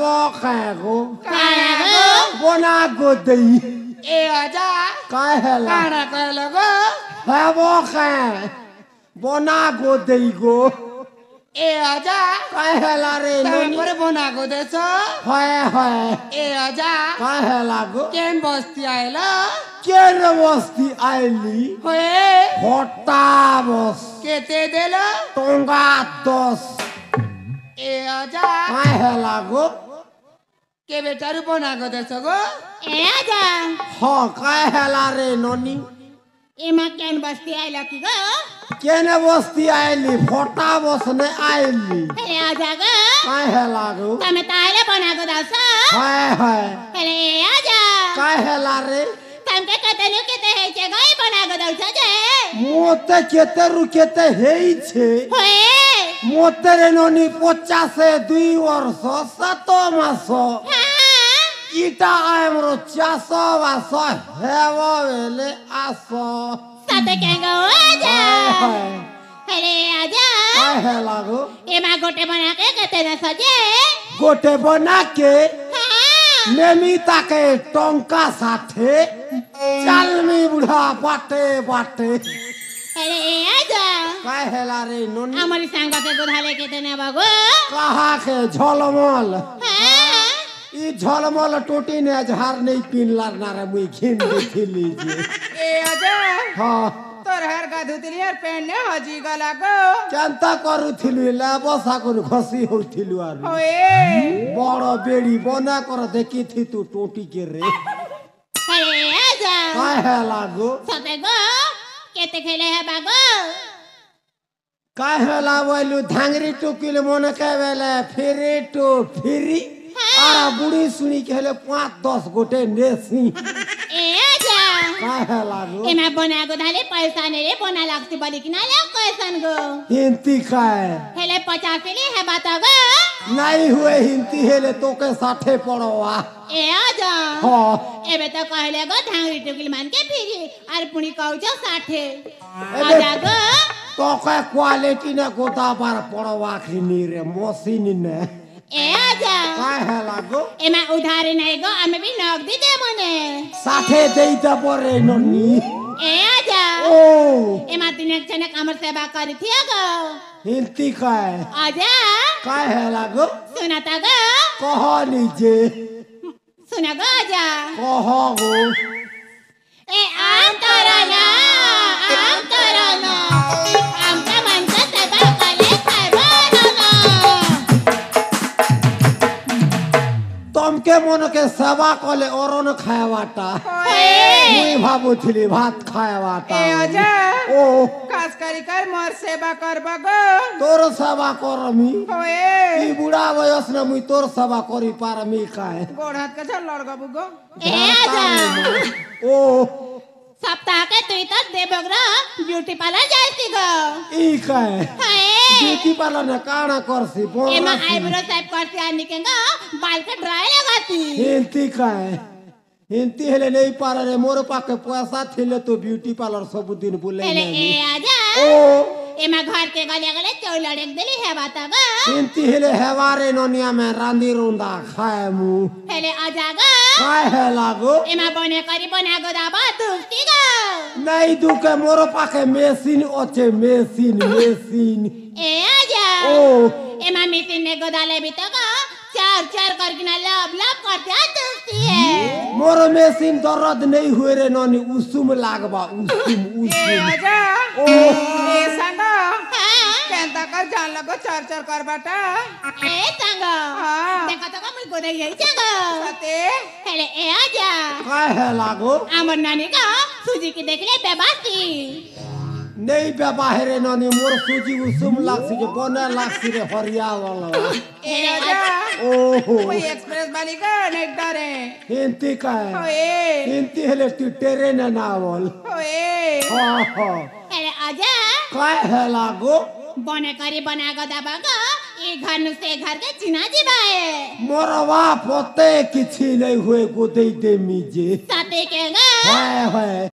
वो कागो कागो बोना गोदई ए आजा काय है ला काना काय लगो है वो कै बोना गोदई गो ए आजा काय है ला रे नंबर बोना गोदे छ हाय हाय ए आजा काय है लागो केन बस्ती आयला केन बस्ती आयली होए होटा बस केते देला टोंगा 10 ए आजा। काय है लागो। के बेटा रूपो ना को दसगो ए आजा। हाँ काय है ला रे नोनी एमा केन बस्ती आइला की गो? केने बस्ती आइली? फोटा बसने आइली। ए आजा गो। काय है लागो? तमे तो ताइले बना को दस। हाय हाय। अरे ए आजा। काय है ला रे तमके कतनु केते है छे गई बना को दस जे। मोते केते रु केते हेई छे। होए ননি পচাশে দুই বর্ষ সাত মাস હા ইটা আমার চাষ বাস হেব বেলে আস સાતે કેંગો આજા হেলে আজা কায় হেলা গো এমা গোটে বানাকে কেতে দাস যে গোটে বনাকে হ্যাঁ নেমি তাকে টঙ্কা সাথে চালমি বুড়া বাটে বাটে হেলে আজা কায় হেলা রে ননি আমার সাঙ্গকে গোধালে কেতে নেবা গো কাহাকে ঝলমল হ্যাঁ ই ঝলমল টোটি নে ঝার নেই পিনলার না রে মুই ঘিন দিছিলি যে এ আজা হ্যাঁ তোর হার গাধুতিলি আর পেনে হজি গলা গো কেনতা করুথিলু লে বসা করে ঘষি হউথিলু আর হয়ে বড় বেড়ি বনা কর দেখিথি তু টোটিকে রে হেলে আজা কায় হেলা গো সাতে গো কেতে काय होला वैलू धांगरी टोकिल मन के वेले फेरे टो फेरी। हाँ। आरा बुढ़ी सुनी के हेले पाँच दस गोटे नेसी। ए जा। काय होला लो ए मैं बना गो धाले पैसा ने रे बना लागती बड़ी कि ना ले कैसन गो? हिंती काय हेले पचास ले है बाता गो नहीं हुए हिंती हेले तो के साथे पड़ोवा। ए जा। हाँ। एबे तो कहले गो धांगरी टोकिल मान के फेरी और पुणी कहू जो साथे आ जा गो। तो क्या क्वालिटी ने गोदा बार पड़वा खिनी रे मोसीन ने ए आजा का है लागो ए मैं उधारे नहीं हमें भी नगदी दे मने साथे दे दे परे ननी ए आजा ओ ए तीन एक जने कामर सेवा करी थी गो हिंती का आजा का है लागो सुना ता गो कहो नीचे सुना गो आजा कहो गो ए आम आम सबके मन के सेवा कले औरन खाया वाटा मुई भाबुथिली भात खाया ए अजा ओ कास करी कर मोर सेवा करब गो तोर सेवा करमी ओए ई बुढ़ा वयस न मुई तोर सेवा करी पारमी काए गोड़ हाथ के लड़गबु गो ए अजा ओ सप्ताह के तुई तर देवग्र ब्यूटी पार्लर जायसी गो। ई काय हाय। ब्यूटी पार्लर ने काणा करसी बोल एमा आईब्रो टाइप करसी आ निकेंगा बाल के ड्राई लगाती। हिंती काय हिंती हेले नहीं पारा रे मोर पाके पैसा थिले तो ब्यूटी पार्लर सब दिन बुले नहीं ए आजा ओ एमा घर के गले गले चौल अड़क दिले है बाता गा इनती हिले हेवारे नोनिया में रांदी रूंदा खाए मु हेले आ जागा खाए है लागो एमा बने करी बना गो दाबा दुखती गा नहीं दुखे मोरो पाखे मेसिन ओचे मेसिन मेसिन ए आ जा ओ एमा मेसिन ने गोदाले भी तो गा चार चार करके ना लाभ लाभ करते आ दुखती है मोरो मेसिन दर्द नहीं हुए रे नोनी उसुम लागबा उसुम उसुम ए आ जा ओ का जान लगो चार चार कर बाटा। ए चंगा। हाँ। देखा तो मैं गोदे यही चंगा। सते हेले ए आ जा का है लागो। अमर नानी का सूजी की देख ले बेबासी नहीं बे है नानी मोर सूजी उसम लागसी जो बने लागसी रे हरिया वाला। ए आ आजा। ओहो। कोई एक्सप्रेस वाली का नहीं डरे हिंती का है। ओए। हिंती हेले तू टेरे ना बोल ओए। हाँ हाँ। हेले आजा। का है लागो? बनेकरी बनाएको दबाको ए घर नुसे घर के चिना जी भाए मोरवा पोते किछि नै हुए को दे दे मिजे। साते के गा हाय हाय।